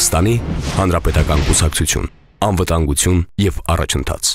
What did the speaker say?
Հայաստանի Հանրապետական Կուսակցություն, անվտանգություն եւ առաջընթաց։